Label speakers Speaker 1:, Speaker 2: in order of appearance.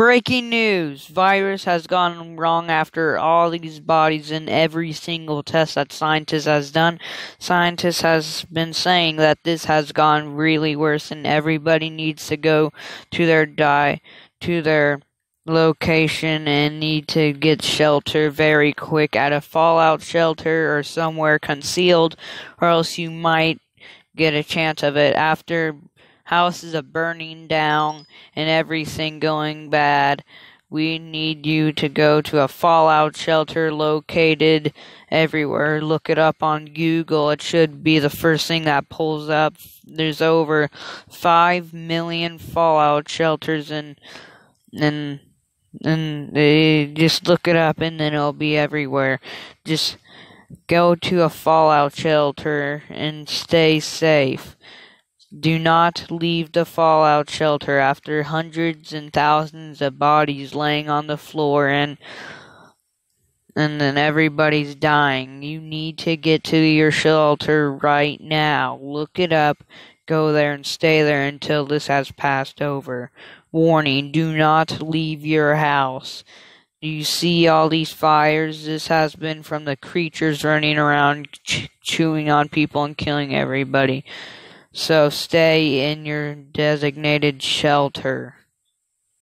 Speaker 1: Breaking news! Virus has gone wrong after all these bodies in every single test that scientists has done. Scientists has been saying that this has gone really worse and everybody needs to go to their die to their location and need to get shelter very quick at a fallout shelter or somewhere concealed or else you might get a chance of it after houses are burning down and everything going bad. We need you to go to a fallout shelter located everywhere. Look it up on Google. It should be the first thing that pulls up. There's over 5 million fallout shelters and and and they eh, just look it up and then it'll be everywhere. Just go to a fallout shelter and stay safe. Do not leave the fallout shelter after hundreds and thousands of bodies laying on the floor and and then everybody's dying. You need to get to your shelter right now. Look it up, go there and stay there until this has passed over. Warning, do not leave your house. Do you see all these fires? This has been from the creatures running around ch- chewing on people and killing everybody. So stay in your designated shelter.